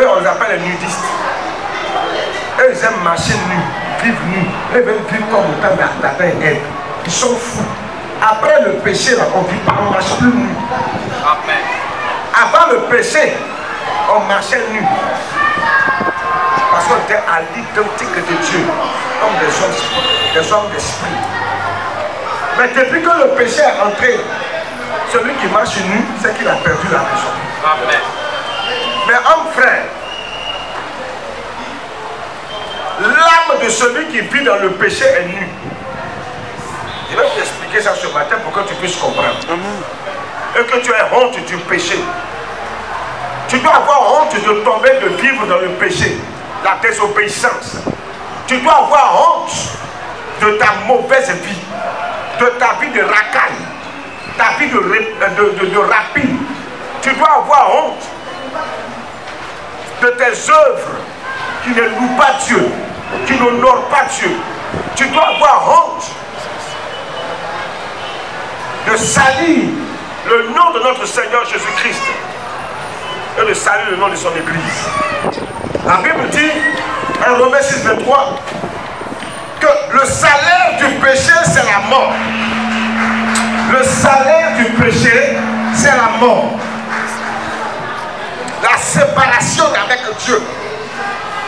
eux on les appelle les nudistes. Eux ils aiment marcher nus, vivre nus. Eux veulent vivre comme au temps d'Adam et Ève. Ils sont fous. Après le péché, là, on ne vit pas, on marche plus nu. Amen. Avant le péché, on marchait nu. Parce qu'on était à l'identique de Dieu, comme des hommes, des hommes d'esprit. Mais depuis que le péché est entré, celui qui marche nu, c'est qu'il a perdu la raison. Amen. Mais homme frère, l'âme de celui qui vit dans le péché est nue. Je vais vous expliquer ça ce matin pour que tu puisses comprendre. Et que tu aies honte du péché. Tu dois avoir honte de tomber, de vivre dans le péché, la désobéissance. Tu dois avoir honte de ta mauvaise vie, de ta vie de racaille, ta vie de, ré- de, de- de rapine. Tu dois avoir honte de tes œuvres qui ne louent pas Dieu, qui n'honorent pas Dieu. Tu dois avoir honte de salir le nom de notre Seigneur Jésus-Christ et de salir le nom de son Église. La Bible dit, en Romains 6, 23, que le salaire du péché, c'est la mort. Le salaire du péché, c'est la mort. La séparation avec Dieu.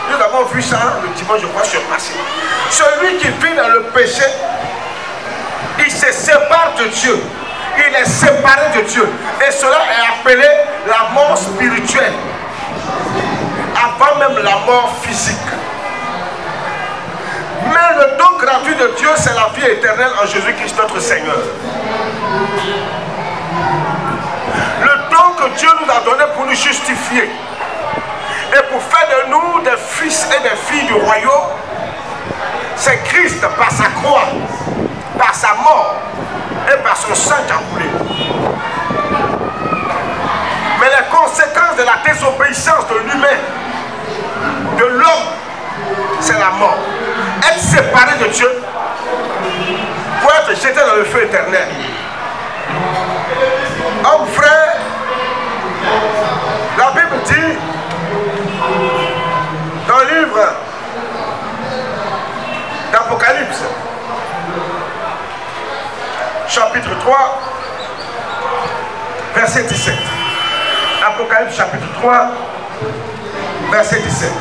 Nous avons vu ça le dimanche, je crois, sur passé. Celui qui vit dans le péché, il se sépare de Dieu. Il est séparé de Dieu. Et cela est appelé la mort spirituelle. Avant même la mort physique. Mais le don gratuit de Dieu, c'est la vie éternelle en Jésus-Christ notre Seigneur. Dieu nous a donné pour nous justifier et pour faire de nous des fils et des filles du royaume, c'est Christ par sa croix, par sa mort et par son sang coulé. Mais les conséquences de la désobéissance de l'humain, de l'homme, c'est la mort. Être séparé de Dieu pour être jeté dans le feu éternel. La Bible dit dans le livre d'Apocalypse, chapitre 3, verset 17. Apocalypse chapitre 3, verset 17.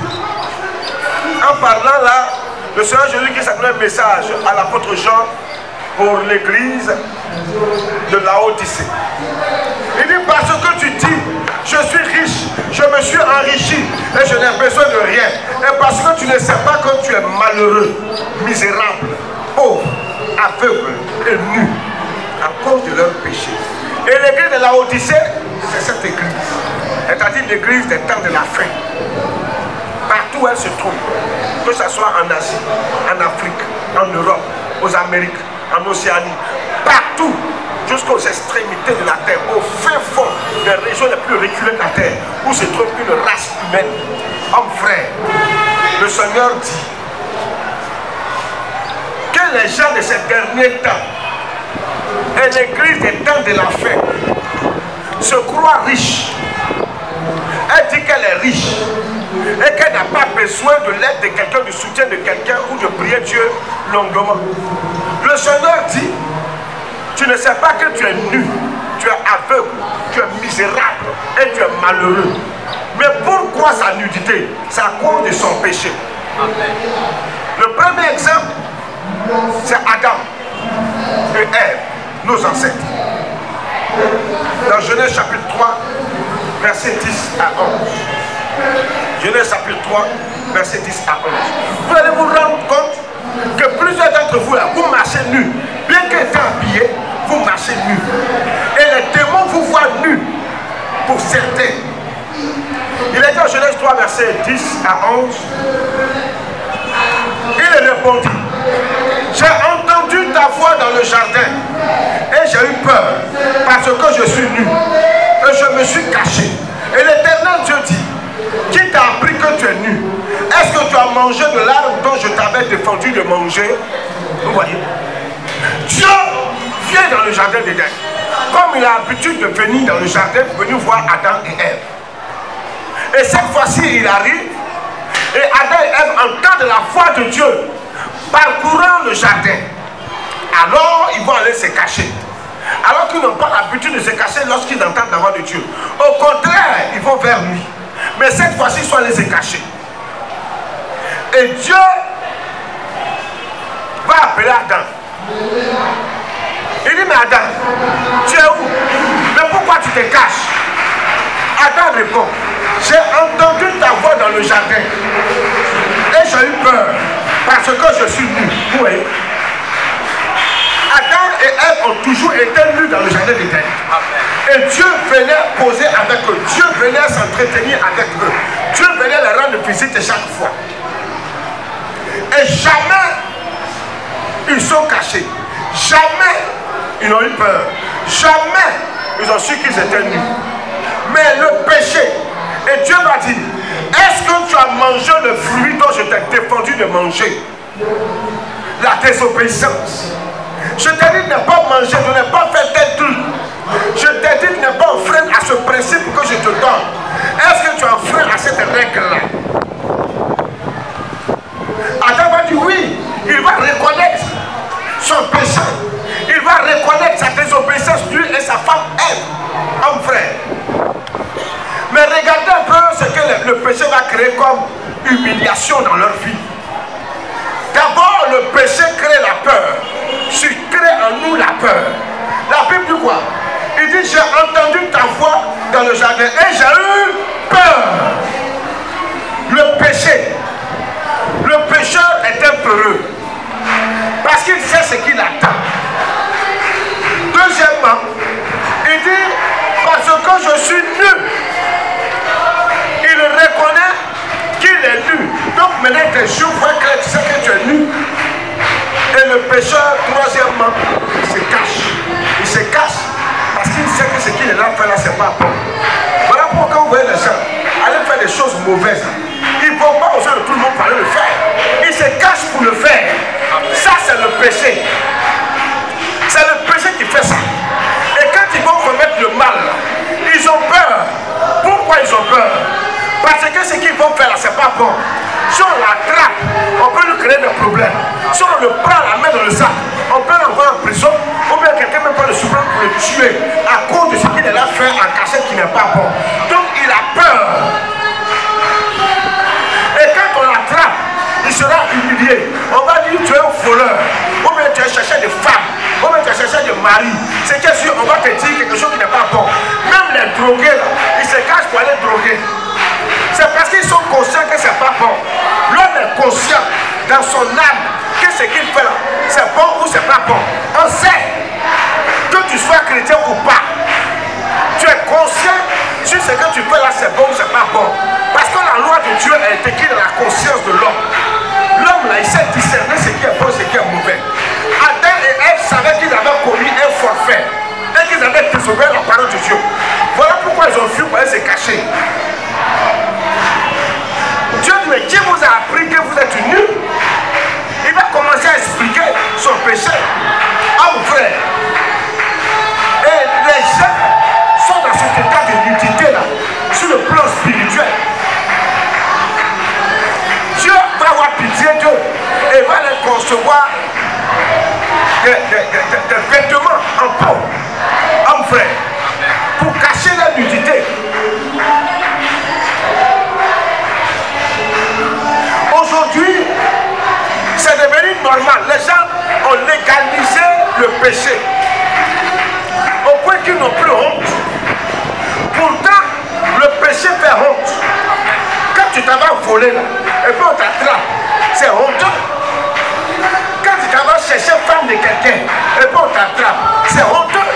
En parlant là, le Seigneur Jésus-Christ a donné un message à l'apôtre Jean pour l'église de Laodicée. Je suis riche, je me suis enrichi et je n'ai besoin de rien. Et parce que tu ne sais pas que tu es malheureux, misérable, pauvre, aveugle et nu à cause de leur péché. Et l'église de Laodicée, c'est cette église. C'est-à-dire l'église des temps de la fin. Partout où elle se trouve, que ce soit en Asie, en Afrique, en Europe, aux Amériques, en Océanie, partout, jusqu'aux extrémités de la terre, au fin fond des régions les plus reculées de la terre, où se trouve une race humaine, homme frère, le Seigneur dit que les gens de ces derniers temps et l'église des temps de la fin se croient riches. Elle dit qu'elle est riche et qu'elle n'a pas besoin de l'aide de quelqu'un, du soutien de quelqu'un ou de prier Dieu longuement. Le Seigneur dit Tu ne sais pas que tu es nu, tu es aveugle, tu es misérable et tu es malheureux. Mais pourquoi sa nudité C'est à cause de son péché? Le premier exemple, c'est Adam et Ève, nos ancêtres. Dans Genèse chapitre 3, verset 10 à 11. Genèse chapitre 3, verset 10 à 11. Vous allez vous rendre compte que plusieurs d'entre vous, là, vous marchez nus. Bien qu'étant habillés, vous marchez nus. Et les démons vous voient nus, pour certains. Il est dit en Genèse 3, verset 10 à 11. Il répondit, j'ai entendu ta voix dans le jardin et j'ai eu peur parce que je suis nu et je me suis caché. Et l'éternel Dieu dit, qui t'a appris que tu es nu? Est-ce que tu as mangé de l'arbre dont je t'avais défendu de manger? Vous voyez Dieu vient dans le jardin d'Éden. Comme il a l'habitude de venir dans le jardin pour venir voir Adam et Ève. Et cette fois-ci, il arrive et Adam et Ève entendent la voix de Dieu parcourant le jardin. Alors, ils vont aller se cacher. Alors qu'ils n'ont pas l'habitude de se cacher lorsqu'ils entendent la voix de Dieu. Au contraire, ils vont vers lui. Mais cette fois-ci, ils sont allés se cacher. Et Dieu va appeler Adam. Il dit, mais Adam, tu es où? Mais pourquoi tu te caches? Adam répond, j'ai entendu ta voix dans le jardin et j'ai eu peur parce que je suis nu. Adam et Ève ont toujours été nus dans le jardin d'Éden. Et Dieu venait poser avec eux. Dieu venait s'entretenir avec eux. Dieu venait les rendre visite chaque fois. Et jamais ils sont cachés. Jamais ils ont eu peur. Jamais ils ont su qu'ils étaient nus. Mais le péché, et Dieu m'a dit, est-ce que tu as mangé le fruit dont je t'ai défendu de manger? La désobéissance. Je t'ai dit de ne pas manger, de ne pas faire tel truc. Je t'ai dit de ne pas enfreindre à ce principe que je te donne. Est-ce que tu enfreint à cette règle-là? Adam va dire oui, il va reconnaître son péché. Il va reconnaître sa désobéissance, lui et sa femme, elle, homme frère. Mais regardez un peu ce que le péché va créer comme humiliation dans leur vie. D'abord, le péché crée la peur. Tu crée en nous la peur. La Bible dit quoi? Il dit, j'ai entendu ta voix dans le jardin et j'ai eu peur. Le péché. Le pécheur est peureux. Parce qu'il sait ce qu'il attend. Deuxièmement, il dit, parce que je suis nu, il reconnaît qu'il est nu. Donc maintenant tes yeux voient que tu sais que tu es nu. Et le pécheur, troisièmement, il se cache. Il se cache parce qu'il sait que ce qu'il est là faire là, c'est pas bon. Voilà pourquoi vous voyez les gens aller faire des choses mauvaises. Ils ne vont pas aux yeux de tout le monde pour aller le faire. Ils se cachent pour le faire. Ça, c'est le péché. C'est le péché qui fait ça. Et quand ils vont commettre le mal, ils ont peur. Pourquoi ils ont peur? Parce que ce qu'ils vont faire là, c'est pas bon. Si on l'attrape, on peut lui créer des problèmes. Si on le prend la main dans le sac, on peut l'envoyer en prison, ou bien quelqu'un même pas le supprimer pour le tuer à cause de ce qu'il est là faire en cachette qui n'est pas bon. Donc il a peur. Et quand on l'attrape, il sera humilié. On va dire tu es un voleur, ou bien tu es cherché des femmes, ou bien tu es cherché des maris. C'est que si on va te dire quelque chose qui n'est pas bon. Même les drogués là, ils se cachent pour aller droguer. C'est parce qu'ils sont conscients que c'est pas bon. L'homme est conscient dans son âme que ce qu'il fait là, c'est bon ou c'est pas bon. On sait que tu sois chrétien ou pas. Tu es conscient si ce que tu fais là c'est bon ou c'est pas bon. Parce que la loi de Dieu est écrite dans la conscience de l'homme. L'homme là, il sait discerner ce qui est bon ce qui est mauvais. Adam et Ève savaient qu'ils avaient commis un forfait et qu'ils avaient désobéi la parole de Dieu. Voilà pourquoi ils ont fui pour aller se cacher. Dieu dit, mais qui vous a appris que vous êtes nu Il va commencer à expliquer son péché à vos frères. Et les gens sont dans cet état de nudité là, sur le plan spirituel. Dieu va avoir pitié d'eux et va les concevoir Les gens ont légalisé le péché. Au point qu'ils n'ont plus honte. Pourtant, le péché fait honte. Quand tu t'en vas voler là, et puis on t'attrape, c'est honteux. Quand tu t'en vas chercher femme de quelqu'un, et puis on t'attrape, c'est honteux.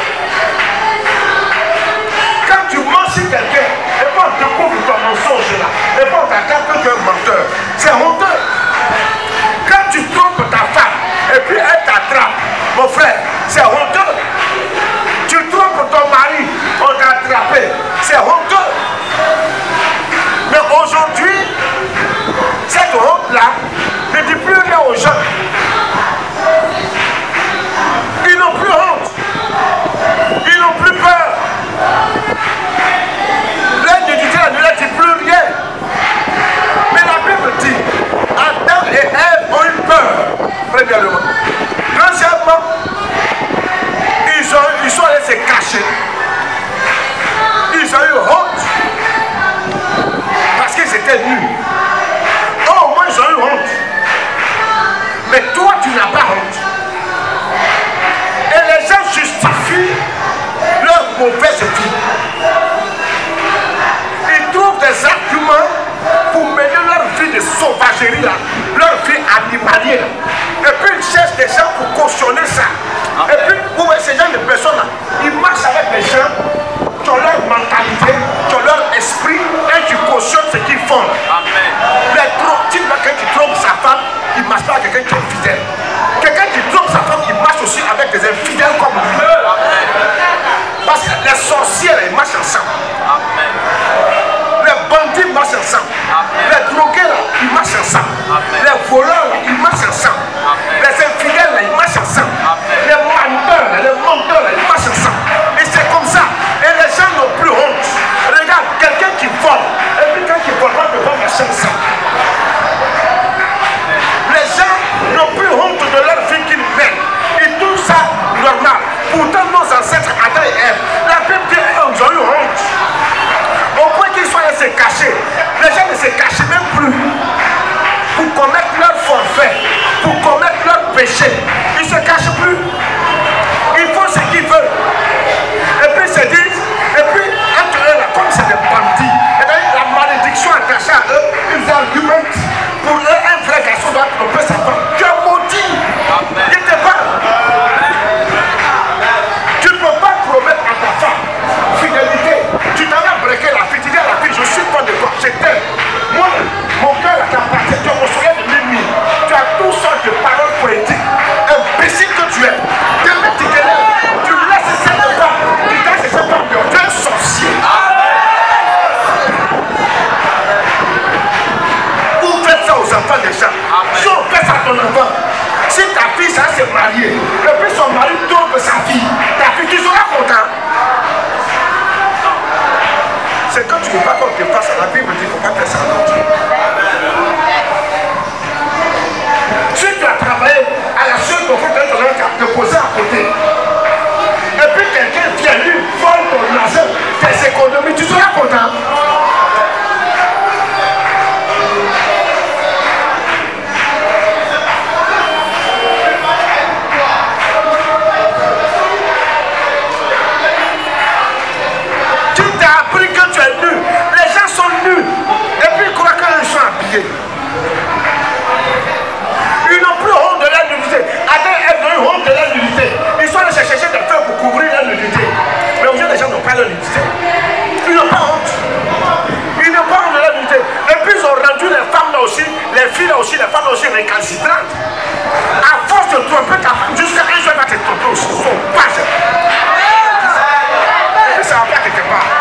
Quand tu mens sur quelqu'un, et puis on découvre ton mensonge là, et puis on t'attrape es un menteur, c'est honteux. Et puis elle t'attrape, mon frère, c'est honteux. Tu trompes ton mari, on t'a attrapé, c'est honteux. Mais aujourd'hui, cette honte-là ne dit plus rien aux gens. Ils n'ont plus honte. Ils n'ont plus peur. L'individualité ne leur dit plus rien. Mais la Bible dit, Adam et Ève ont eu peur, premièrement. Deuxièmement, ils, ont, ils sont allés se cacher. Ils ont eu honte parce qu'ils étaient nus. Oh, moi j'ai eu honte. Mais toi, tu n'as pas honte. Et les gens justifient leur mauvaise vie. Ils trouvent des arguments pour mener leur vie de sauvagerie, leur vie animalière. Et puis ils cherchent des gens pour cautionner ça. Et puis, vous voyez ces gens de personnes ils marchent avec des gens qui ont leur mentalité, qui ont leur esprit, et qui cautionnent ce qu'ils font. Amen. Mais tu vois, quand tu trompes sa femme, il ne marche pas avec quelqu'un qui est fidèle. Quelqu'un qui trompe sa femme, il marche aussi avec des infidèles comme lui. Amen. Parce que les sorcières, ils marchent ensemble. Amen. Les bandits marchent ensemble. Amen. Les drogués, là, ils marchent ensemble. Les voleurs, là, ils marchent ensemble. Les infidèles, là, ils marchent ensemble. Les menteurs, là, les menteurs, là, ils marchent ensemble. Et c'est comme ça. Et les gens n'ont plus honte. Regarde, quelqu'un qui vole, et puis quand il vole, on ne peut pas marcher ensemble. Les gens n'ont plus honte de leur vie qu'ils mènent. Ils trouvent ça normal. Pourtant, nos ancêtres, Adam et Ève, la Bible dit qu'ils ont eu honte. Au point qu'ils soient se cacher. Se cachent même plus pour commettre leur forfait, pour commettre leur péché. Ils ne se cachent plus. Ils font ce qu'ils veulent. Et puis ils se disent, et puis entre eux, là, comme c'est des bandits, et bien, la malédiction attachée à eux, ils argumentent. Pour eux, un vrai garçon doit tromper sa femme. Ça s'est mariée, et puis son mari trompe sa fille, ta fille, tu seras content. C'est quand tu ne veux pas qu'on te fasse, la Bible qu'il ne faut pas faire ça l'autre. Si tu as travaillé à la seule fois que ton enfant te poser à côté, et puis quelqu'un vient lui vole ton argent, tes économies, tu seras content. bouche récalcitrante, à force de tromper ta jusqu'à un jour, elle va te son page. Quelque part.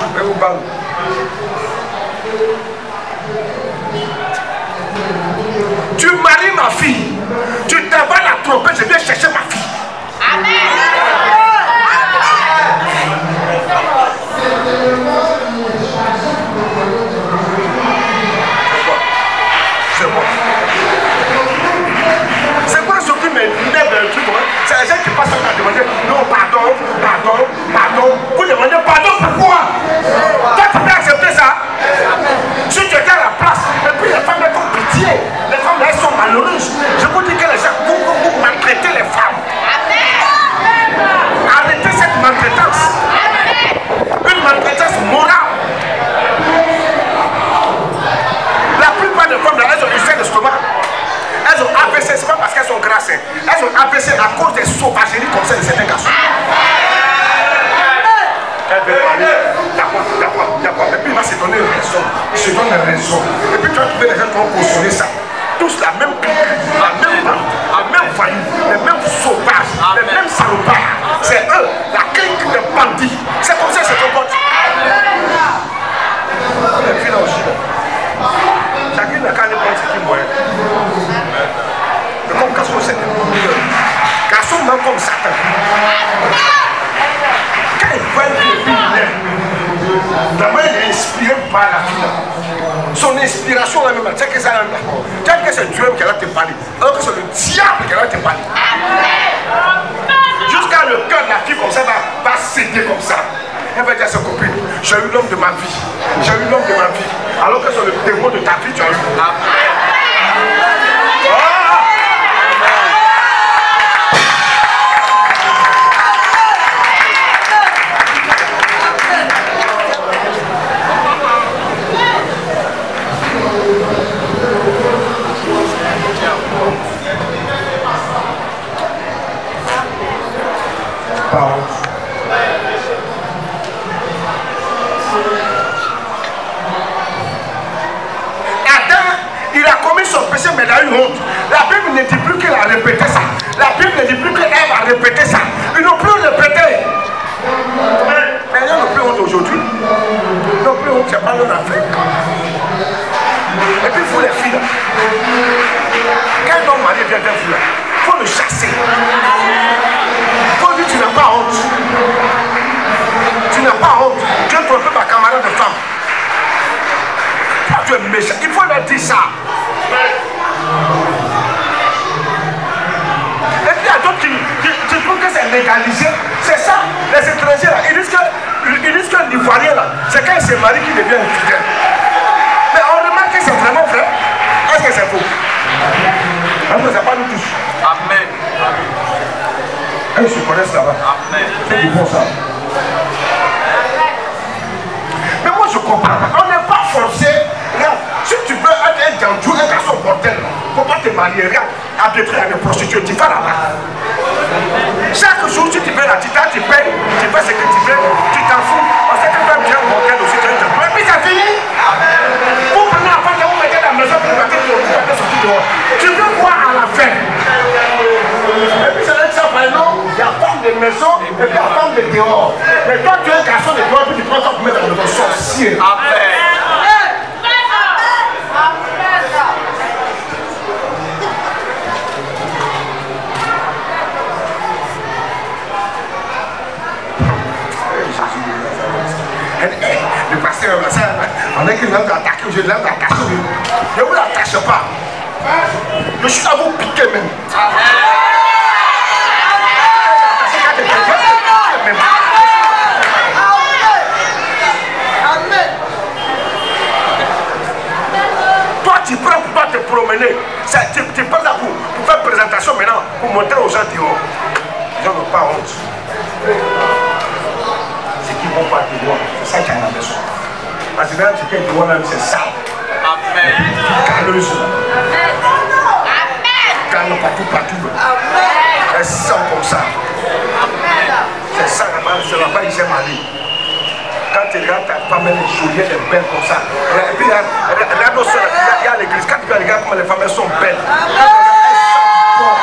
Après, Une maltraitance morale. La plupart des femmes elles ont ulcère d'estomac. Elles ont AVC, c'est pas parce qu'elles sont grasses. Elles ont AVC à cause des sauvageries comme ça de certains garçons. Elle veut parler. D'accord, d'accord, d'accord. Et puis il va se donner une raison. Il se donne raison. Et puis tu vas trouver les gens qui vont cautionner ça. Tous la même clique, la même bande, les mêmes voyous, les mêmes sauvages, les mêmes salopards. C'est eux, la clique des bandits. C'est comme ça qu'ils se comportent. Les filles là aussi. Chacune n'a qu'à aller prendre ce qu'il moyen. Mais comme garçon, c'est un Garçon, même comme Satan. Quand il voit une fille, il D'abord, il est inspiré par la fille. là. Son inspiration là même, c'est que ça là. As que c'est Dieu qui va te parler. Alors que c'est le diable qui va te parler. Jusqu'à le cœur de la fille comme ça va, va céder comme ça. Elle va dire à sa copine, j'ai eu l'homme de ma vie. J'ai eu l'homme de ma vie. Alors que c'est le démon de ta vie, tu as eu. Ah! Pardon. Adam, il a commis son péché, mais il a eu honte. La Bible ne dit plus qu'il a répété ça. La Bible ne dit plus qu'elle a répété ça. Ils n'ont plus répété. Mais ils n'ont plus honte aujourd'hui. Ils n'ont plus honte, c'est pas leur affaire. Et puis vous les filles, là, quand homme marié vient vers vous, il faut le chasser. Faut dire tu n'as pas honte. Tu n'as pas honte. C'est marie qu'il devient infidèle. Mais on remarque que c'est vraiment vrai. Est-ce que c'est faux? Parce que ça pas nous tous. Amen. Ils se connaissent là-bas. Amen. Qui font ça. Mais moi je comprends pas. On n'est pas forcé. Regarde, si tu veux être un gandjou, un garçon mortel, faut pas te marier. Regarde, à peu près à des prostituées, tu vas là-bas. Chaque jour, si tu fais la tita, tu payes, tu fais ce que tu fais, tu t'en fous. On sait que tu es bien mortel aussi, Tu veux voir à la fin. Et puis ça, par exemple, il y a femme de maison et puis la femme de dehors. Mais toi, tu es un garçon de dehors, puis tu prends ça pour mettre dans le sorcier. Amen. Ça, on a qu'il l'aime attaquer, je l'aime attaquer. Ne vous l'attache pas. Je suis à vous piquer même. Toi, tu prends pour pas te promener. Tu, tu prends ça pour, pour faire présentation maintenant, pour montrer aux gens dehors. Gens n'ont pas honte. C'est qu'ils ne vont pas te voir. C'est ça qui est à la maison. Parce que même ce qu'ils te voient même, c'est sale. Amen. Calmeuse. Calme partout, partout. Elles sont comme ça. C'est ça, là-bas, c'est là-bas, ils aiment aller. Quand tu regardes ta femme, elle est jolie, elle est belle comme ça. Et puis, regarde, il y a- l'église. Quand tu regardes comment les femmes, elles sont belles. Elles sont bonnes.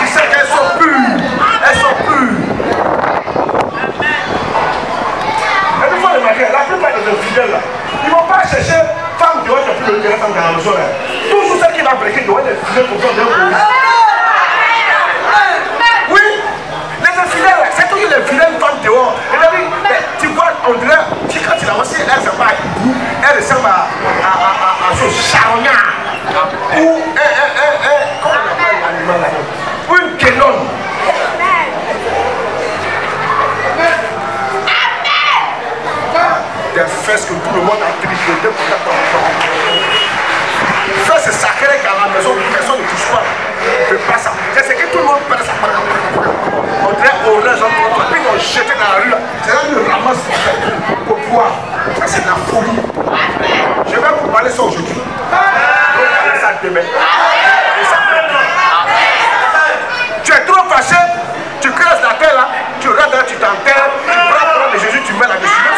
Tu sais qu'elles sont pures. Elles sont pures. Et il faut remarquer, la là, ils ne vont pas chercher femme dehors qui a plus de femme dans la maison là. Toujours celle qui va les infidèles pour. Oui, les infidèles là, c'est toujours les vilaines femmes dehors. Et là, tu vois, on dirait, quand tu la vois, elle ressemble à elle ressemble à, à, à, à, à ce charognard. Ou un, un, un, un, comment on appelle l'animal là? Ou une guénonne. Des fesses que tout le monde a tripoté pour faire corps. Fesses c'est sacré qu'à la maison, personne ne touche pas. Ne pas ça. C'est ce que tout le monde fait ça. On dirait orange, on puis on jetait dans la rue. C'est là qu'ils ramassent pour faire boire. Ça c'est la folie. Je vais vous parler ça aujourd'hui. On va ça demain. Tu es trop fâché, tu creuses la terre là, tu regardes là, tu t'enterres, tu prends la parole de Jésus, tu mets là-dessus. Même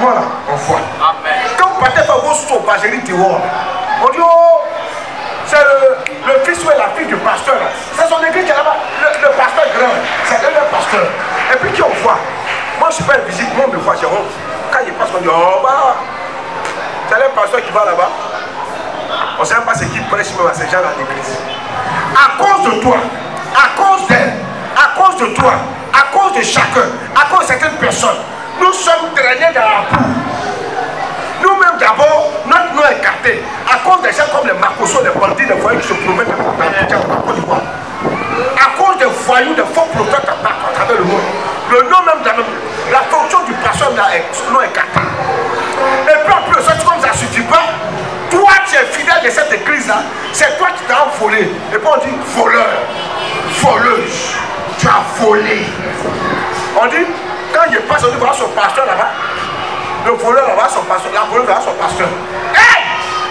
moi là, on voit. Amen. Quand vous partez par vos sauvageries dehors, on dit, oh, c'est le, le fils ou la fille du pasteur. là. C'est son église qui est là-bas. Le, le pasteur grand, c'est le pasteur. Et puis qui on voit Moi, je suis pas une visite, moi, on me voit, j'ai honte. Quand il passe, on dit, oh, bah, c'est le pasteur qui va là-bas. On ne sait même pas ce qui prêche même à ces gens dans l'église. À cause de toi, à cause d'elle, à cause de toi, à cause de chacun, à cause de certaines personnes, nous sommes traînés dans la boue. Nous-mêmes d'abord, notre nom est écarté à cause des gens comme les Makoso, les bandits, les voyous qui se promènent dans la Côte d'Ivoire. À cause des voyous, des faux prophètes à travers le monde. Le nom même, de la, fonction du pasteur là est, nom est. Et puis en plus, ça, comme ça ne pas, toi tu es fidèle de cette église-là, c'est toi qui t'as volé. Et puis on dit voleur, voleuse, tu as volé. On dit, quand il passe, on voilà son pasteur là-bas. Le voleur là-bas, son pasteur, la voleuse là-bas, son pasteur. Hey!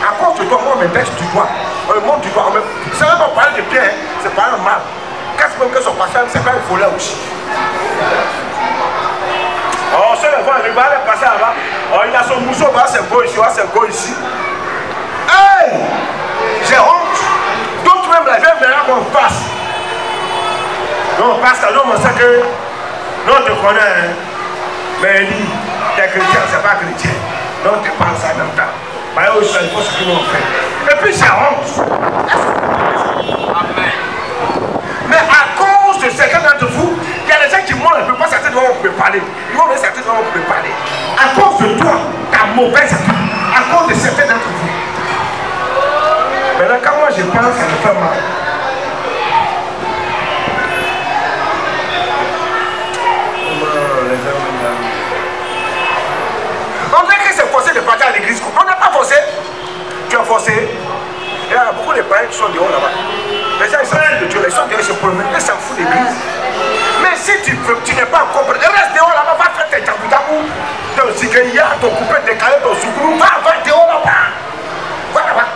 À cause de toi, moi, on me baisse du doigt. On me montre du doigt. On. C'est même pas parler de bien, hein, c'est parler de mal. Quand c'est même que son pasteur, c'est pas un voleur aussi? Oh, ce le voit, il va aller passer là-bas. Oh, il a son mousseau, c'est beau ici, c'est beau ici. Hey! J'ai honte. D'autres même la viennent maintenant qu'on passe. Non, parce que l'homme sait que te connaît, hein. mais il dit, t'es chrétien, c'est pas chrétien. Te parle ça en même temps. Eux faut ce qu'ils ont fait. Et puis, j'ai honte. Amen. Mais à cause de certains d'entre vous, il y a des gens qui mentent, ne peuvent pas certains où on peut parler. Ils vont certains où on peut parler. À cause de toi, ta mauvaise attitude, à cause de certains d'entre vous. Maintenant, quand moi je parle, ça me fait mal. On dirait que c'est forcé de partir à l'église. On n'a pas forcé. Il y a beaucoup de païens qui sont dehors là-bas. Les gens ils foutent de Dieu, ils sont dehors, ils se promènent, ils s'en foutent de l'église. Mais si tu, tu n'es pas encore reste dehors là-bas, va faire tes tabou ton zigaya, ton coupé décalé, ton soukourou, va, va dehors là-bas. Va là-bas.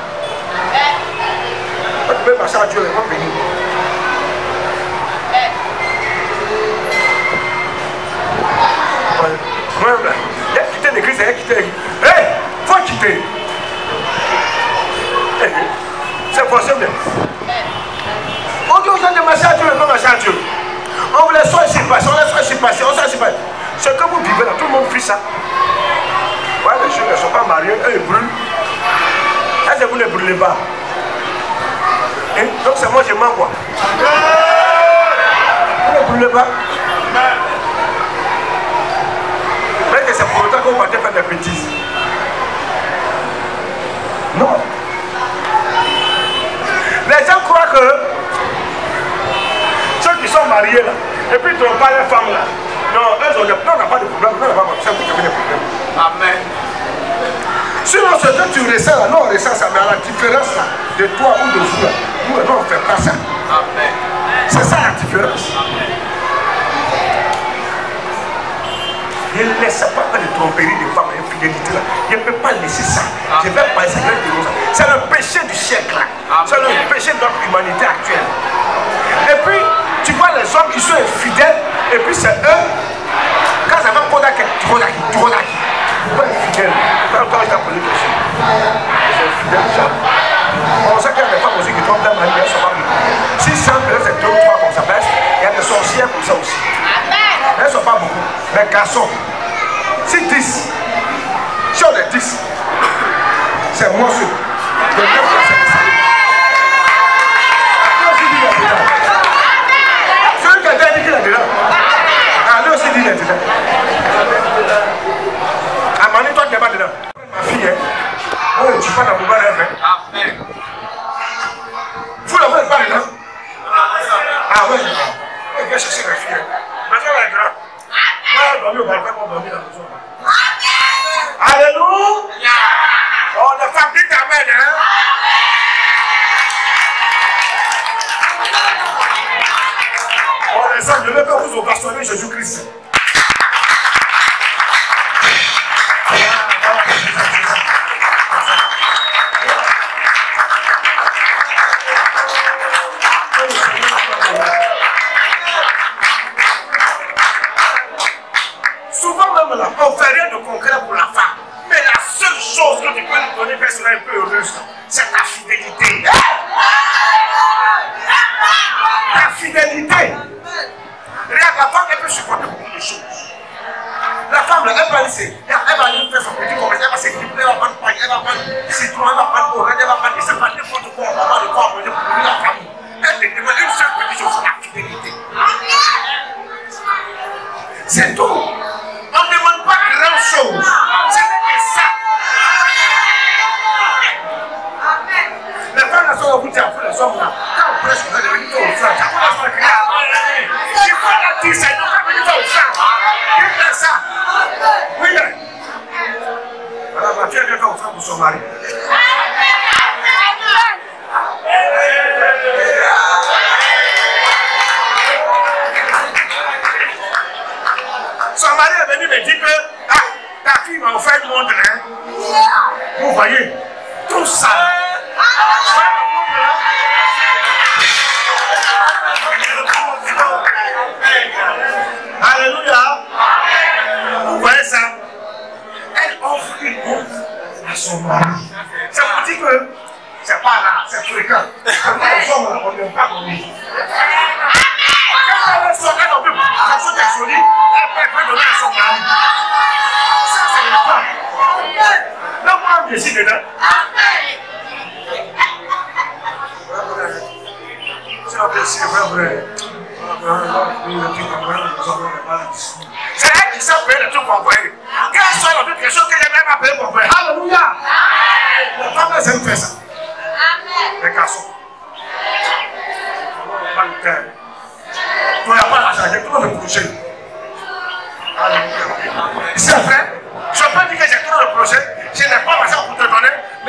Tu peux marcher à Dieu, venir. Ouais. Moi, il a quitté l'église, il a quitté l'église. Hé, faut quitter. Hé, On dit aux gens de marcher à Dieu, ils peuvent marcher à Dieu. On vous laisse soit ici passer, on soit ici passer, on laisse ici passer. Ce que vous vivez là, tout le monde vit ça. Ouais, les jeunes ne sont pas mariés, eux ils brûlent. Est-ce que vous ne brûlez pas? Hein? Donc c'est moi je mens quoi Vous ne brûlez pas? Mais c'est pour autant vous partez faire des bêtises. Les gens croient que ceux qui sont mariés là, et puis ils n'ont pas les femmes là. Non, eux ont des... n'a pas de problème. Non, on n'a pas de problème. Des problèmes. Amen. Sinon, ce que tu ressens là, non, on ressent ça, mais à la différence là, de toi ou de vous là, nous, non, on ne fait pas ça. Amen. C'est ça la différence. Ne laissez pas faire de Et puis c'est eux. Quand ça va pour la tu vois là, tu vois là. Pas infidèle. Quand je t'ai question. C'est infidèle, ça. On sait qu'il y a des femmes aussi qui mari, mais elles sont pas beaucoup. Si c'est un peu, c'est deux ou trois comme ça baisse, il y a des sorcières comme ça aussi. Elles ne sont pas beaucoup. Mais garçons, si 10, si on est 10, c'est moi seul. Le neuf, là, c'est le salut. Lui aussi dit qu'il est dedans. Celui qui a déjà dit qu'il est dedans. Ah, lui aussi dit qu'il est dedans. Ah, Mani, toi, tu n'es pas dedans. Ma fille, hein. Oh, tu parles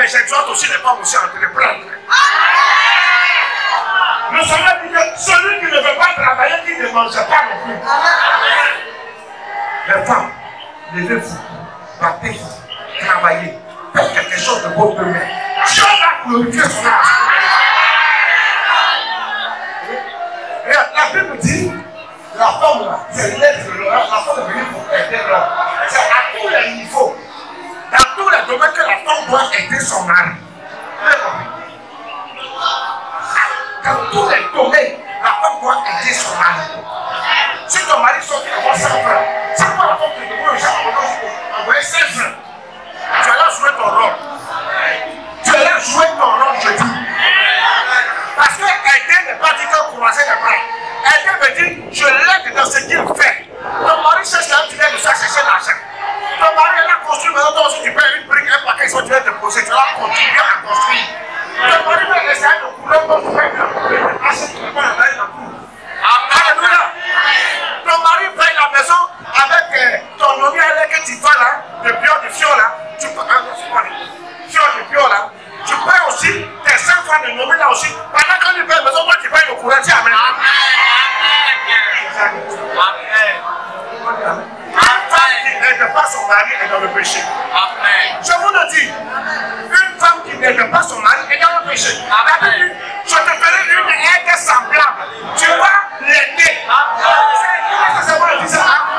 mais j'exhorte aussi les femmes aussi à te les prendre. Le Seigneur dit que celui qui ne veut pas travailler, qui ne mange pas non plus. Les femmes, levez-vous, battez-vous, travaillez, faites quelque chose de votre main. Dieu va glorifier son âme. La Bible dit, la femme là, c'est l'être de l'homme, la femme est venue pour aider l'homme. Doit aider son mari. Dans tous les domaines, la femme doit aider son mari. Si ton mari sort de avoir 100 francs, c'est pas la femme qui demande de envoyer 5 francs. Tu as là jouer ton rôle. Tu as là jouer ton rôle, je dis. Parce que aider n'est pas dit que croiser les bras. Aider veut dire je l'aide dans ce qu'il fait. Ton mari cherche là, tu de faire chercher l'argent. Ton mari est là construit, maintenant toi aussi tu payes une brique, un paquet, soit tu viens de poser, tu vas continuer à construire. Ton mari veut essayer de couler comme tu fais. Alléluia. Ton mari paye la maison avec euh, ton nomi que tu vas là, le pion de fion là. Tu peux, ah, fion de pion là. Tu payes aussi tes 5 francs de nomi là aussi. Pendant que tu payes la maison, moi tu payes le courant. Dis Amen. Une femme pas son mari est dans le péché. Je vous le dis, une femme qui n'aide pas son mari est dans le péché. Je te ferai une aide semblable. Tu vas l'aider. C'est c'est moi qui dis ça.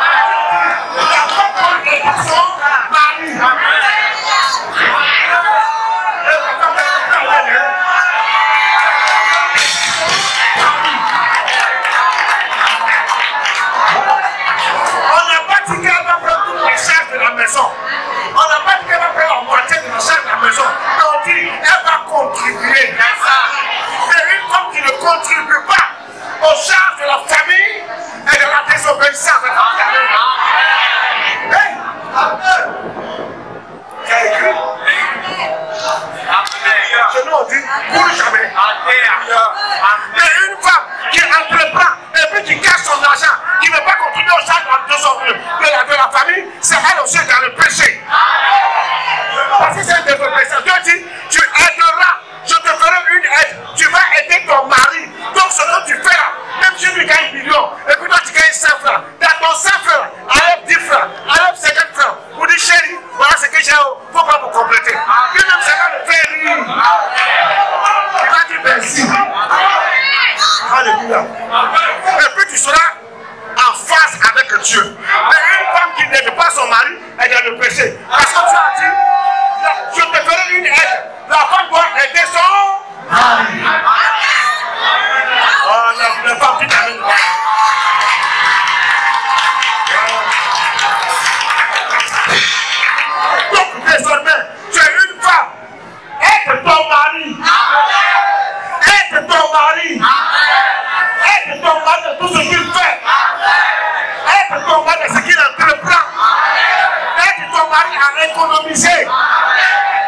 Mari à économiser.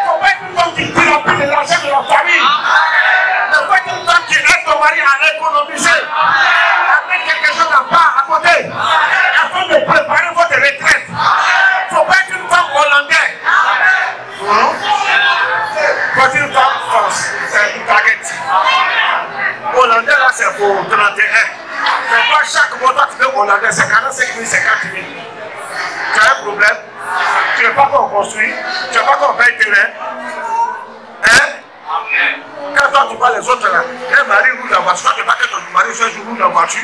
Faut pas être une femme qui dilapide de l'argent de la famille. Ne faut être une femme qui aide ton mari à économiser. Avec quelque chose à part, à côté. Afin de préparer votre retraite. Faut pas être une femme hollandaise. Quand une femme France, c'est une baguette. Hollandais là, c'est pour 31. Mais toi, chaque mois, tu fais hollandais, c'est 45 000, 50 000. Tu as un problème. Tu ne veux pas qu'on construit. Tu ne veux pas qu'on paye terrain. Hein? Quand toi, tu vois les autres là, un mari roule la voiture, tu ne veux pas que ton mari soit roule la voiture,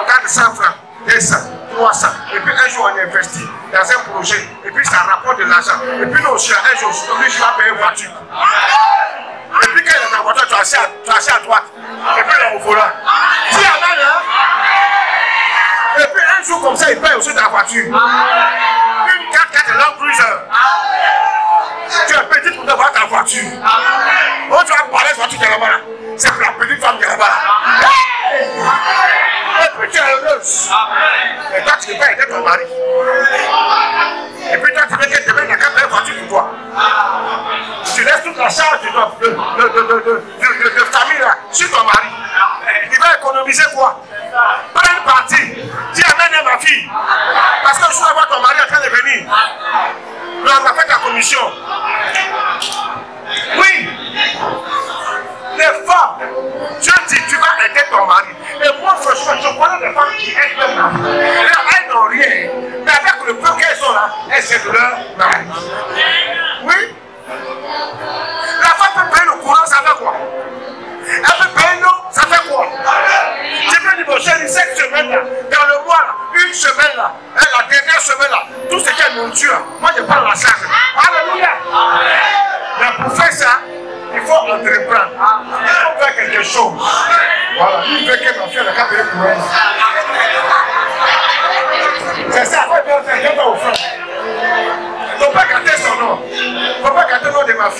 on garde 100 francs. 200, 300, et puis un jour on investit dans un projet, et puis ça rapporte de l'argent, et puis nous aussi, un jour, lui, je vais payer une voiture. Et puis quand il est dans la voiture, tu as assis à, tu as assis à droite. Et puis est au volant. Tu amènes, hein? Et puis un jour comme ça, il paye aussi la voiture. Une 4x4 Land Cruiser. Tu es petite pour devoir ta voiture. Oh, tu vas parler de voiture là-bas. là. C'est pour la petite femme. Hey! Et puis tu es heureuse. Et toi, tu ne peux pas aider ton mari. Et puis toi, tu veux que demain, il n'y a qu'à payer une voiture pour toi. Tu laisses toute la charge de, de, de, de, de, de, de- de famille là, sur ton mari. Il va économiser quoi Prends une partie. Dis amène ma fille. Parce que je dois voir ton mari en train de venir. Là, on a fait ta commission. Oui. Les femmes, Dieu dit tu vas aider ton mari. Et moi, franchement, je connais des femmes qui aident leur mari. Elles n'ont rien. Mais avec le peu qu'elles sont là, elles aident leur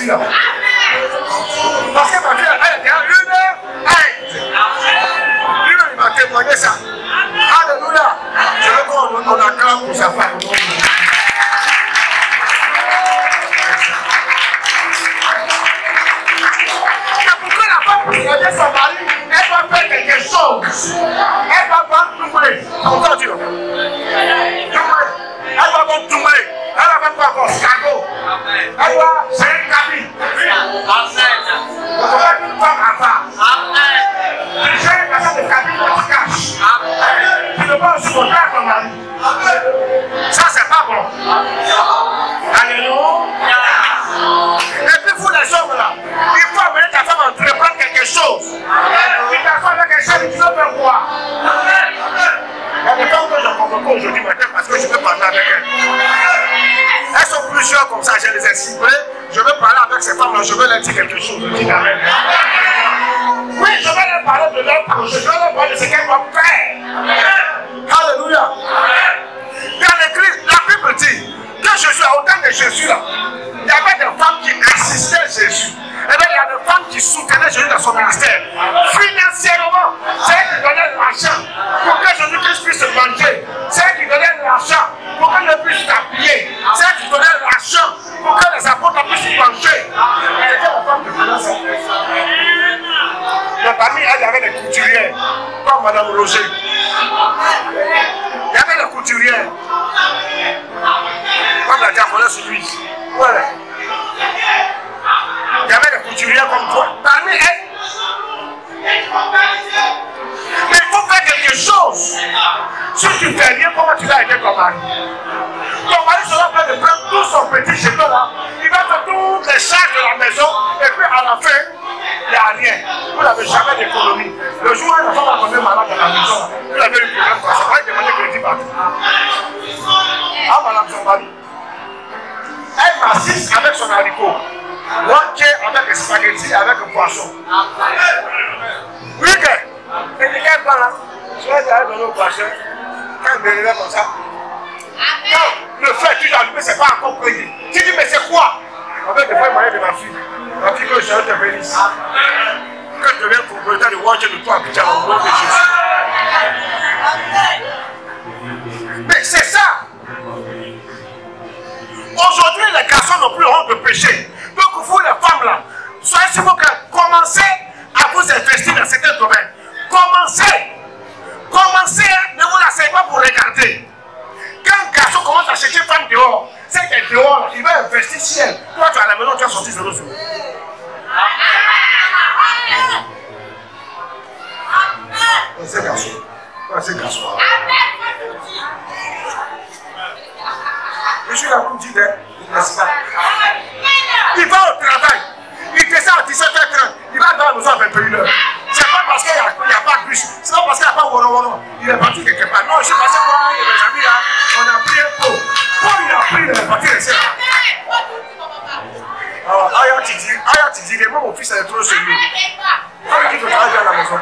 le nom au temps de Jésus, là, il y avait des femmes qui assistaient Jésus. Et bien, il y a des femmes qui soutenaient Jésus dans son ministère. Financièrement, c'est elles qui donnaient l'argent pour que Jésus-Christ puisse manger. C'est elles qui donnaient l'argent pour que le puisse s'habiller. C'est elles qui donnaient l'argent pour que les apôtres puissent manger. C'était femme de parmi elles, il y avait des couturières, comme Madame Roger. Il y avait des couturières. La Louise. Voilà. Il y avait des couturières comme toi. Parmi. Mais il faut faire quelque chose. Si tu fais rien, comment tu vas aider ton mari? Ton mari sera prêt de prendre tout son petit jeton là. Il va faire toutes les charges de la maison. Et puis à la fin, il n'y a rien. Vous n'avez jamais d'économie. Le jour où la femme va tomber malade dans la maison, vous avez eu problème. Ça va demander crédit partout. Ah, madame son mari. Elle m'assiste avec son haricot. Qui avec des spaghettis, avec un poisson. Oui, que. Quand là, je vais aller donner au poisson. Quand elle me comme ça. Quand le feu est toujours allumé, c'est pas encore prêt. Tu dis, mais c'est quoi? Bénisse. Que je devienne propriétaire de Watcher de toi, Abidjan, au nom de Jésus. Mais c'est ça. Aujourd'hui, les garçons n'ont plus honte de pécher. Donc, vous, les femmes là, soyez sur vous commencez à vous investir dans certains domaines. Commencez. Commencez, hein. ne vous laissez pas pour regarder. Quand un garçon commence à chercher une femme dehors, c'est qu'elle est dehors, il va investir sur elle. Toi, tu es à la maison, tu as sorti 0 sur C'est garçon. C'est garçon. Je suis là pour dire, n'est-ce pas Il va au travail. Il descend à 17h30. Il va dans la maison à 21h. C'est pas parce qu'il n'y a, a, pas de bus. C'est pas parce qu'il n'y a pas de woro Il est parti quelque part. Non, je suis passé voir mes amis là. On a pris un pot. Quand il a pris, il est parti rester là. Alors, Aya Tidi, Aya Tidi, moi mon fils est trop chez lui. Quand il dit que tu à la maison.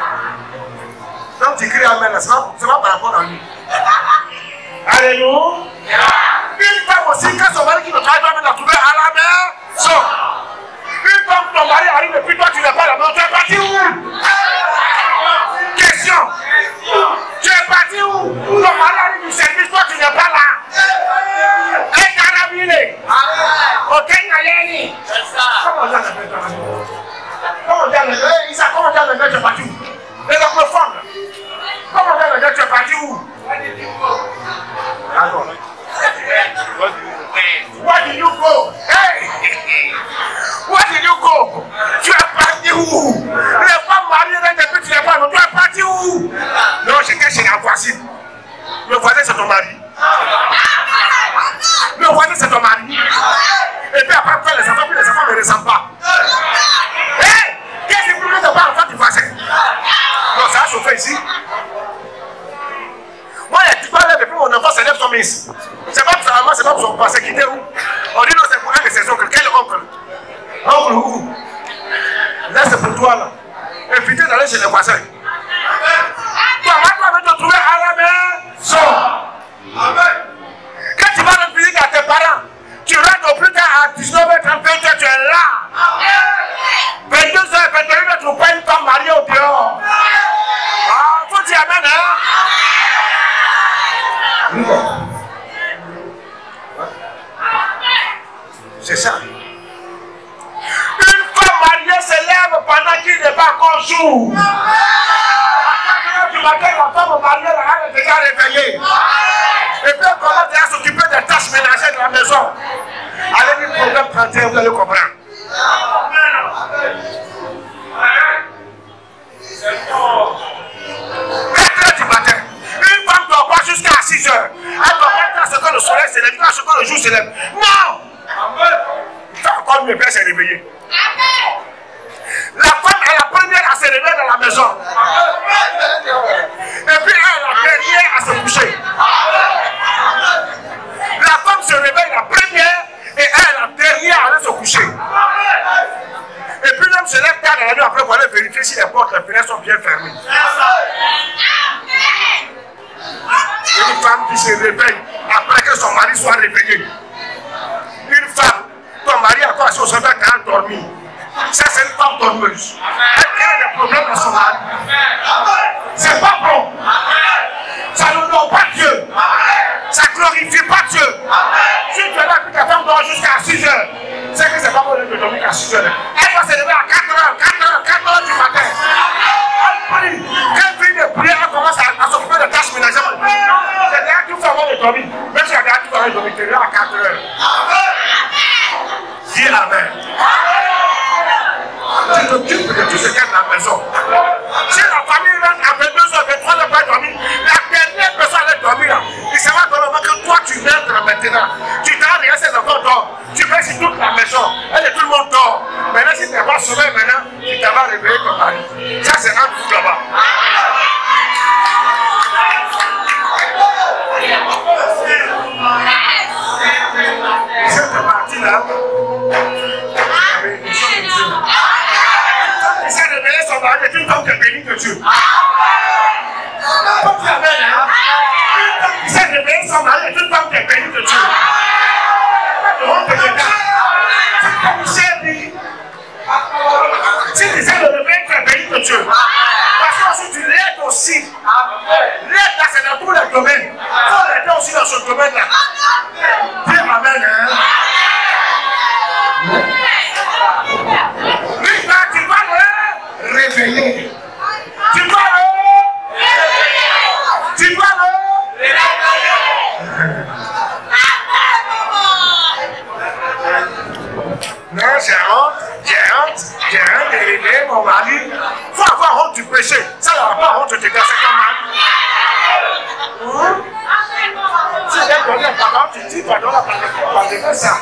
Donc tu cries Amen, c'est pas par rapport à lui. Alléluia. Une femme aussi, quand son mari qui ne travaille pas, elle a trouvé à la maison. Une femme, ton mari arrive et puis toi tu n'es pas à la maison, tu es parti où Question. Tu es parti où Ton mari arrive du service, toi tu n'es pas là. Et carabine. Ok, Nayeni. Comment on dit à la maison Comment on dit à la maison Isa, comment on dit à la maison, tu es parti où Les anglophones. Comment on dit à la maison, tu es parti où Alors. Where did you go? Hey! Where did you go? Tu es parti où? Les femmes mariées depuis tu n'es pas tu es parti où? Non, j'étais chez la voisine. Le voisin, c'est ton mari. Le voisin, c'est ton mari. Et puis après, les enfants, puis les enfants ne ressemblent pas. Hey! Qu'est-ce que tu veux pas enfant du voisin? Non, ça a chauffé ici. Moi, il y a du depuis mon enfant s'élève son miss. C'est pas pour sa maman, c'est pas pour son papa, c'est quitté où On dit non, c'est pour un de ses oncles. Quel oncle? Oncle où? Là, c'est pour toi, là. Invité d'aller chez les voisins. Bien. Une femme qui se réveille après que son mari soit réveillé. Une femme, ton mari a quoi son sommeil quand dormi. Ça, c'est une femme dormeuse. Elle crée des problèmes dans son mari. C'est pas bon. Ça ne honore pas Dieu. Ça ne glorifie pas Dieu. Si tu es là que ta femme dort jusqu'à 6 heures, c'est que c'est pas bon de dormir à 6 heures. Just ça.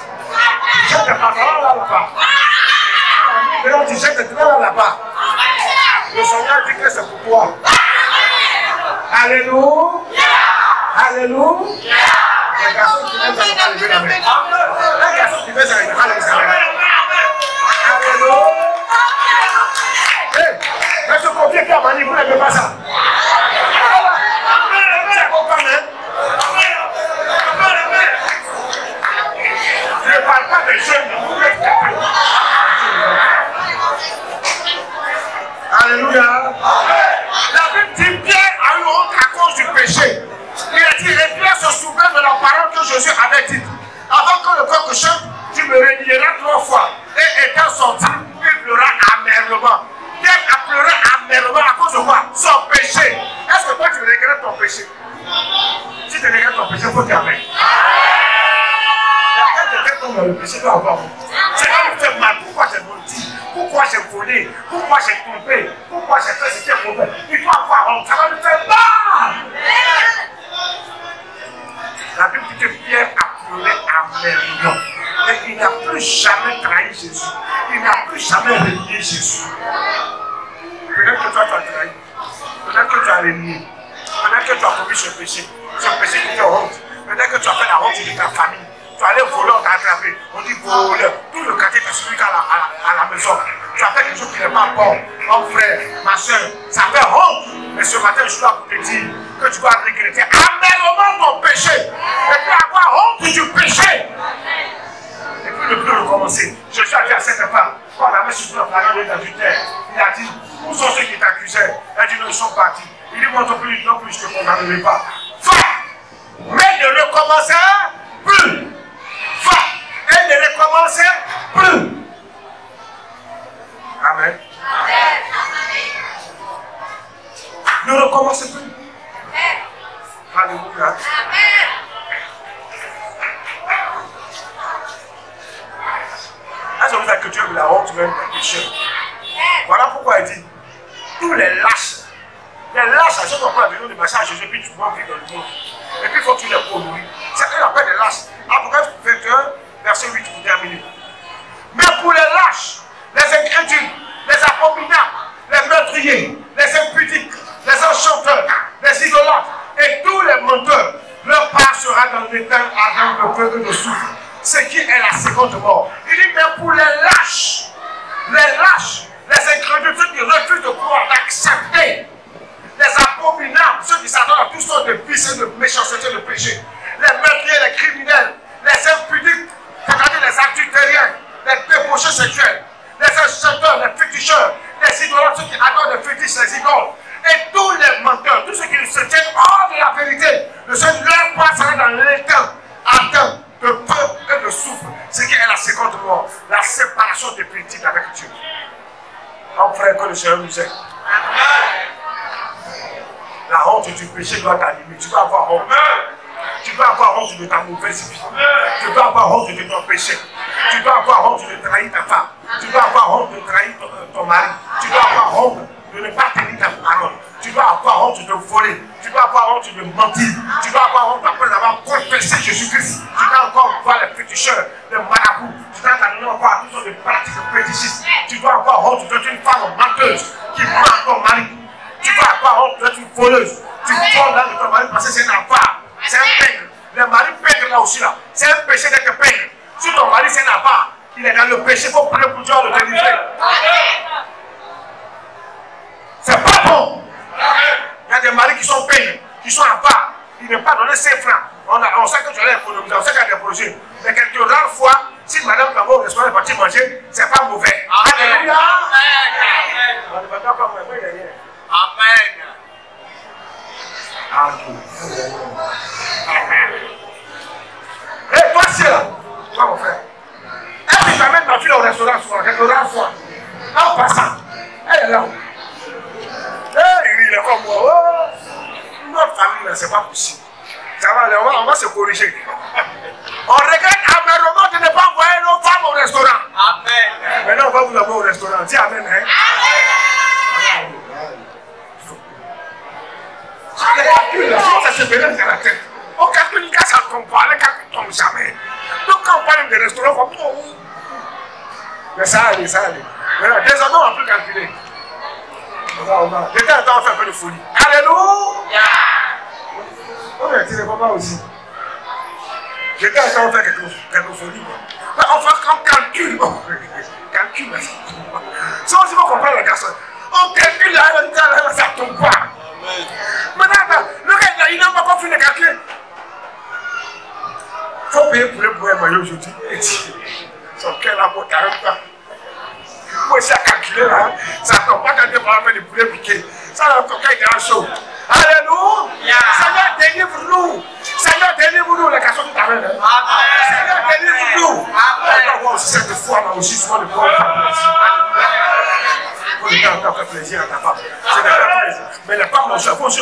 Tu jettes tes paroles là-bas. Donc tu jettes tes paroles là-bas. Le Seigneur dit que c'est pour toi. Alléluia. Alléluia. Les garçons qui viennent, ça lever. Alléluia. Qui a vous n'aimez pas ça. C'est bon quand même. Je ne parle pas des jeunes, vous êtes Alléluia. La Bible dit Pierre a eu honte à cause du péché. Il a dit, et Pierre se souvient de la parole que Jésus avait dite. Avant que le coq chante, tu me réuniras trois fois. Et étant sorti, il pleura amèrement. Pierre a pleuré amèrement à cause de quoi? Son péché. Est-ce que toi tu regrettes ton péché? Si tu regrettes ton péché, il faut t'aimer. Quelqu'un comme le péché doit avoir Pourquoi j'ai volé Pourquoi j'ai trompé Pourquoi j'ai fait ce qui est mauvais? Il doit avoir honte. Ça va lui faire mal. La Bible dit que Pierre a pleuré amèrement. Et il n'a plus jamais trahi Jésus. Il n'a plus jamais renié Jésus. Peut-être que toi tu as trahi. Peut-être que tu as renié. Peut-être que tu as commis ce péché. Ce péché qui te honte. Peut-être que tu as fait la honte de ta famille. Tu allé voler, on t'a. On dit voleur. Tout le quartier t'a à la maison. Tu as fait quelque chose qui n'est pas bon. Mon frère, ma soeur, ça fait honte. Mais ce matin, je suis là pour te dire que tu vas regretter amèrement ton péché. Et puis avoir honte du péché. Et puis ne plus recommencer. Jésus a dit à cette femme, quand la main sur la flamme de l'adultère, il a dit, où sont ceux qui t'accusaient? Elle dit, non, ils sont partis. Il dit, moi non plus, non plus, je ne te condamnerai pas. Va Mais ne recommencez plus. Va et ne recommencez plus. Amen. Ne recommencez plus. Alléluia. Est-ce que vous avez que Dieu la honte même Voilà pourquoi il dit tous les lâches, les lâches, à ceux qui ont pas besoin de marcher à Jésus, puis tu vas vivre dans le monde. Et puis il faut que tu les produis. C'est ce qu'on appelle les lâches. Apocalypse 21, verset 8 pour terminer. Mais pour les lâches, les incrédules, les abominables, les meurtriers, les impudiques, les enchanteurs, les idolâtres et tous les menteurs, leur part sera dans l'étang ardent de feu et de souffle, ce qui est la seconde mort. Il dit, mais pour les lâches, les lâches, les incrédules, ceux qui refusent de croire, d'accepter, les abominables, ceux qui s'attendent à toutes sortes de vices et de méchanceté, de péché, les meurtriers, les criminels, les impudiques, c'est-à-dire les adultériens, les débauchés sexuels, les enchanteurs, les féticheurs, les idolâtres, ceux qui adorent les fétiches, les idoles, et tous les menteurs, tous ceux qui se tiennent hors de la vérité, le Seigneur leur sera dans l'étang atteint de feu et de souffle, ce qui est la seconde mort, la séparation définitive avec Dieu. Mon frère, que le Seigneur nous aide. La honte du péché doit t'animer. Tu dois avoir honte. Tu dois avoir honte de ta mauvaise vie. Tu dois avoir honte de ton péché. Tu dois avoir honte de trahir ta femme. Tu dois avoir honte de trahir ton, mari. Tu dois avoir honte de ne pas tenir ta parole. Tu dois avoir honte de voler. Tu dois avoir honte de mentir. Tu dois avoir honte après avoir confessé Jésus-Christ. Tu dois encore voir les féticheurs, les marabouts. Tu dois encore à toutes sortes de pratiques. Tu dois avoir honte d'être une femme menteuse qui ment ton mari. Tu dois avoir honte d'être une voleuse. Tu voles là de ton mari parce que c'est un avare. C'est un peigne. Les maris peignent là aussi là. C'est un péché d'être peigne. Si ton mari c'est un avare, il est dans le péché, il faut prier pour Dieu le délivrer. C'est pas bon. Il y a des maris qui sont payés, qui sont à part. Il n'est pas donné 5 francs. On, a, sait que tu as économiser, on sait qu'il y a des projets. Mais quelques rares fois, si madame va au restaurant et partie manger, c'est pas mauvais. Alléluia. Amen. Amen. Amen. Amen. Hé, toi, c'est là. Toi, mon frère. ẹ fi gbà mẹ́ta fi ọ̀rẹ́ sọ̀rọ̀ àfọ̀ ọ̀rẹ́ àfọ̀ náà pàṣà ẹ yẹ lẹ́wọ̀ ẹ ìrìn ilẹ̀ kọ́ mọ́ ọ́ nínú ọ̀tá mi nà ṣe bá kù sí jàmbá lẹ ọba ọba ṣe kórè ṣe ọ̀rẹ́ kẹ́ amẹ́rọ bá tẹ̀lé pàǹpọ̀ ẹ̀ ló fà mọ̀ rẹ̀sítọ́rà mẹ́ná ọba wùlọ̀ mọ̀ rẹ̀sítọ́rà tí a mẹ́nà ẹ̀. Sọ́kẹ́ bá kí ni lọ sọ́kẹ́ sẹ́gbẹ̀rẹ̀ kàràtẹ̀ o politique ça compare avec ton jamais. Donc quand on parle de restaurant, on comprend. Mais ça allait, ça allait. Voilà, désormais on ne peut plus calculer. L'État attend fait un peu de folie. Alléluia! On a tiré papa aussi. L'État attend fait quelque chose, quelque folie. On fait comme calcul. Calcul, merci. Ça, là, quand il grand show. Alléluia. Seigneur, délivre-nous. Seigneur, délivre-nous. La question tout à l'heure. Hein. Seigneur, délivre-nous. Aussi cette foi, là aussi, souvent de Pour plaisir à ta femme. C'est la plaisir. Mais la femme, mon cerveau, je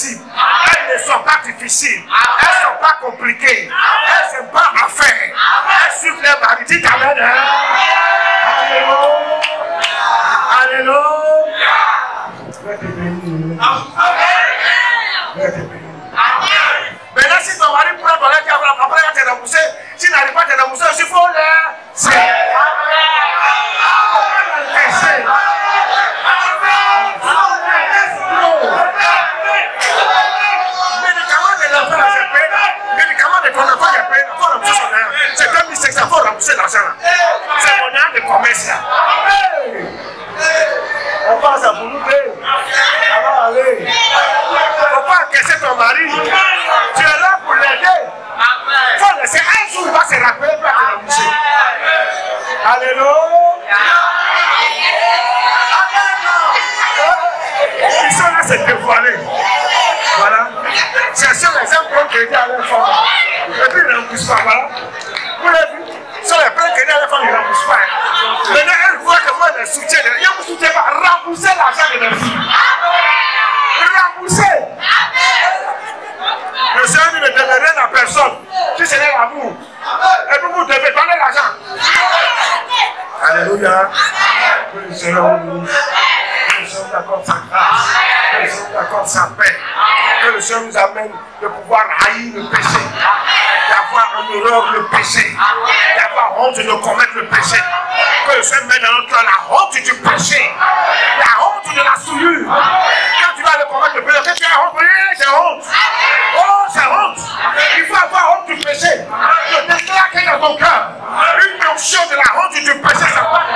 sí láì lè sọ káàkiri fi. Seigneur nous amène de pouvoir haïr le péché, d'avoir en horreur le péché, d'avoir honte de commettre le péché. Que le Seigneur mette dans notre cœur la honte du péché, la honte de la souillure. Quand tu vas le commettre le péché, quand tu as honte, c'est honte. Oh, c'est honte. Il faut avoir honte du péché. Je déclare qu'il y a dans ton cœur une notion de la honte du péché, ça part